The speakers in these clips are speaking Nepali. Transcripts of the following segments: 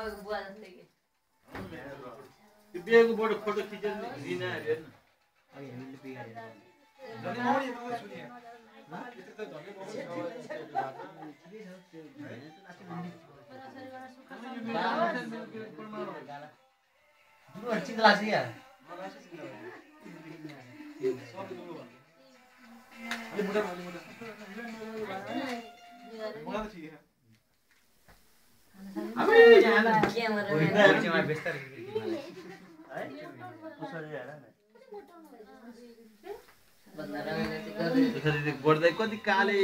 तपाईँको बुवा जस्तै कि त्यो बिहेको फोटो फोटो खिचेर लाग्छ क्या मुटा मुटा त ठिकै छ। बढ्दै कति काले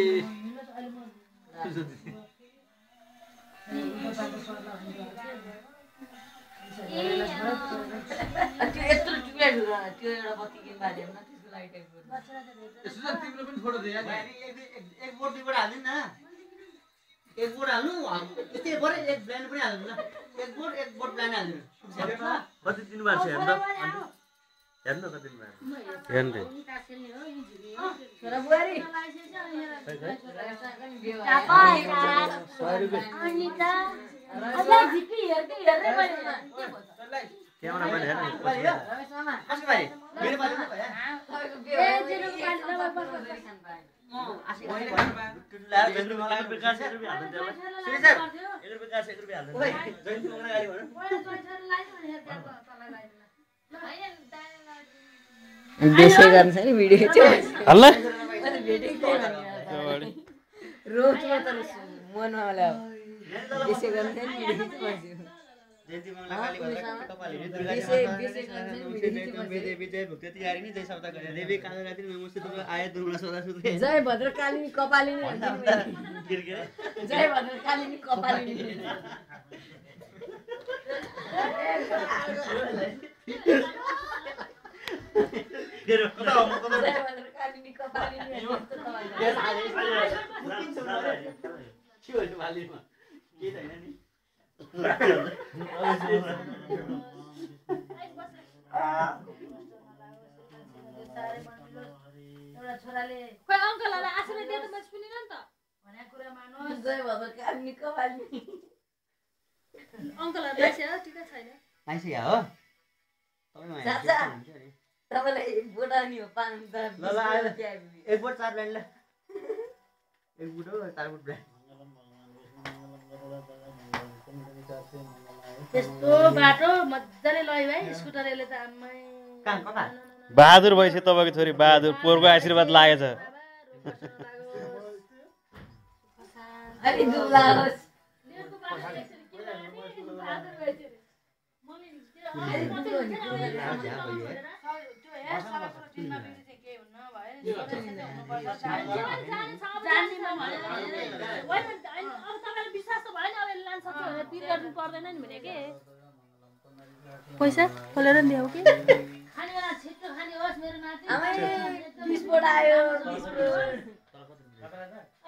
त्यो यत्रो ट्युबलाइट हुँदैन त्यो एउटा बत्ती किन बाल्यो न त्यसको लागि तिम्रो पनि एक हाल्दिनु न एक बोट हाल्नु यस्तै पऱ्यो एक ब्ल्यान्ड पनि हाल्नु न एक बोट एक बोट ब्ल्यान्ड हाल्दिनु। कति दिन भएको छ? हेर्नु। त हेर्नु कति दिन भएको हेर्नु। छोरा बुहारी विजय भुक्ते तिहारी नि जय भद्रकालिनी कपालिनी जय भद्रकालिनी कपालिनी के रे कता हो? म कता जय भद्रकालिनी कपालिनी के छैन नि। एउटा छोराले खोइ अङ्कलहरूलाई आशीर्वाद दिए त मैले सुनिनँ नि त। भनेको कुरा मानोस् जय भद्रकालिनी कपालिनी अङ्कलहरू लाइसक्यो ठिकै छैन आइसक्यो हो तपाईँ चाचा। तपाईँलाई बोटानी हो पानी त ल, ल, आयो। बिस एक बोट चार ब्ल्यान्ड ल एक बुट हो चार बुट ब्ल्यान्ड त्यस्तो बाटो मजाले लग्यो भाइ स्कुटरले त आम्मै कहाँ कता बहादुर भएपछि तपाईँको छोरी बहादुर पोहोरको आशीर्वाद लागेछ पैसा खोलेर नि देऊ कि आयो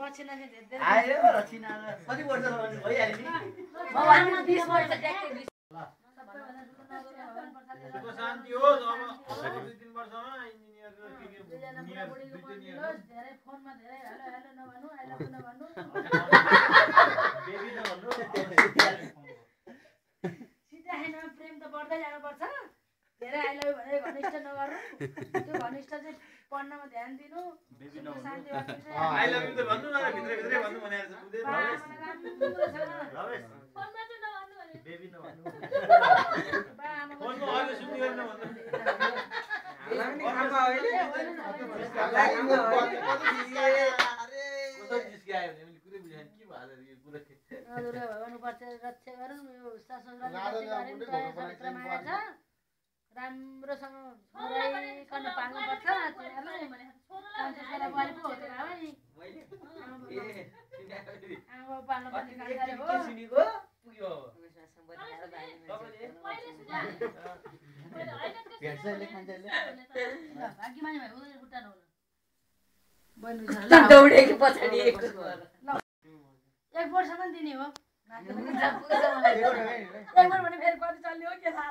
आयो रचिना कति वर्ष भइहाल्यो नि? शान्ति हो अब दुई तिन वर्षमा इन्जिनियर प्रेम त बढ्दै जानुपर्छ। धेरै आई लभ भनेर घनिष्ठ नगर्नु। त्यो घनिष्ठ चाहिँ पढ्नमा ध्यान दिनु। आई लभ यु त भन्नु न भित्र भित्रै भन्नु भने। बेबी नभन्नु। फोनको अरू सुन्ने गरी नभन्नु। हजुर भगवान्को रक्षा गरौँ यो ससुराले माया छ। राम्रोसँग छोराइकन पाल्नुपर्छ तिनीहरूलाई बुहारी पो हो नि आमा काम गरे हो। भाइ एक वर्षमा दिने हो। एक वर्ष भने फेरि कति चल्ने हो के थाहा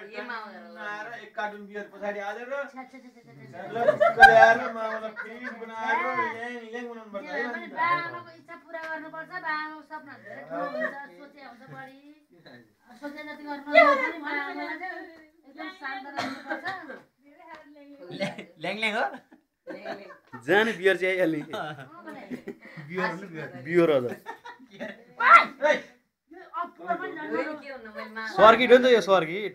जानु बनाएर एक कार्टुन बियर पछाडि हालेर ल्याएर मामालाई बनाएर ल्याङ ल्याङ बनाउनु पर्छ है पनि अन्त। बाबाको इच्छा पुरा गर्नुपर्छ बाबाको सपना धेरै ठुलो हुन्छ सोचे हुन्छ बढी सोचे जति गर्नु पनि बाबालाई चाहिँ एकदम शान्त राख्नुपर्छ ल्या- ल्याङ ल्याङ हो जहाँ नि बियर चाहिँ आइहाल्ने बियर हजुर सर्किट हो नि त यो सर्किट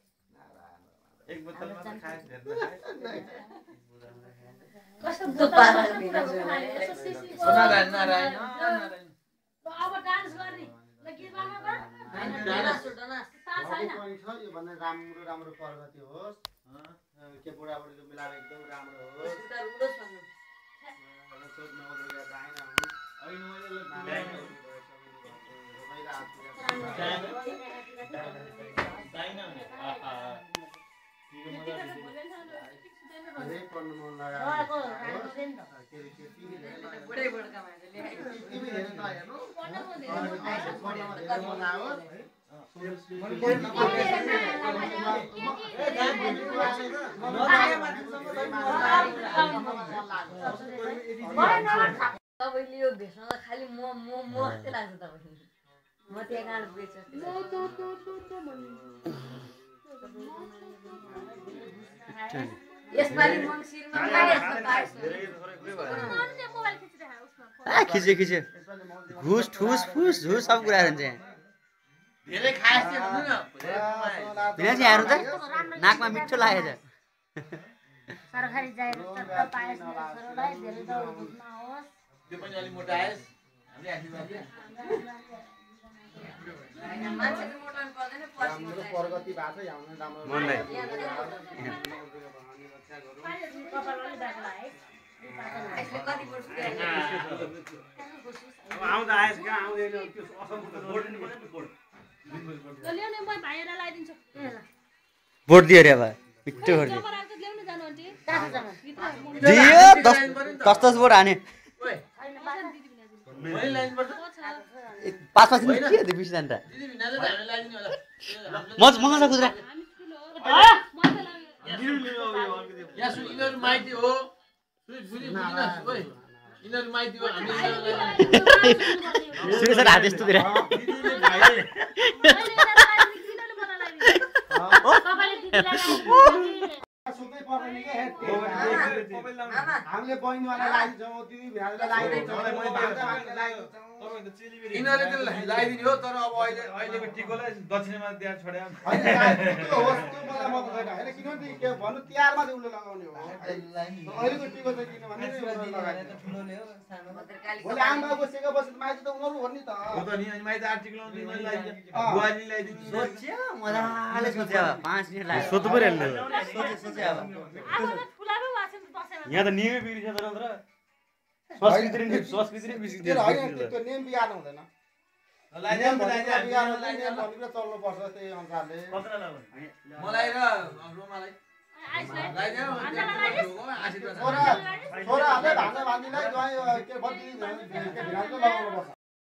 अब डान्स गर्ने। राम्रो राम्रो प्रगति होस्। के बुढाबुढीको मिलाएर एकदम राम्रो होस्। तपाईँले यो भेषमा त खालि म म म जस्तै लाग्छ तपाईँले म त्यहाँ कहाँ बेच्छ खिच्यो खिच्यो। घुस ठुस फुस झुस सब कुरा हुन्छ यहाँ। धेरै खास चाहिँ भन्नु न बिना चाहिँ यहाँ त। नाकमा मिठो लागेछ। सरकारी राम्रो। प्रगति भएको छ यहाँ राम्रो आउँदा आएछ आउँदैन त्यो भोट दियो अरे अब मिठो दियो। दस दस दस भोट हाने। पाँच पाँच दिन। के हो। त्यो बिस जान्छ। म हो लगाइदिने। सुरेश सर हात यस्तो दिएर सुत्नै पर्दैन के हे, आमा हामीले बहिनीवाला लगाइदिन्छौँ दिदी भिनाजूलाई लगाइदिन्छौँ भान्जा भान्जा लगाइदिन्छौँ यिनीहरूले त लगाइदिने हो तर अब अहिले अहिलेको टिकोलाई दक्षिणमा छोड्या। भन्नु तिहारमा चाहिँ उसले लगाउने हो। अहिलेको टिको चाहिँ किनभने भोलि आमा बाबु बसेको बसेको माइती त उनीहरू हो नि त। हो त नि अनि माइत आर्टिकल लगाइदिनु अँ। बुहारी लगाइदिनु सोच्यो मजाले सोच्यो अब। पाँच मिनट लाग्यो। सोध्नु पऱ्यो अब। यहाँ त नियमै बिग्रिन्छ त नत्र संस्कृति नै संस्कृति नै त्यो होइन त्यो- त्यो नेम बिगार्नु हुँदैन चल्नुपर्छ त्यही अनुसारले मलाई र रोमालाई। छोराहरूले भान्जा भान्जीलाई के लगाउनुपर्छ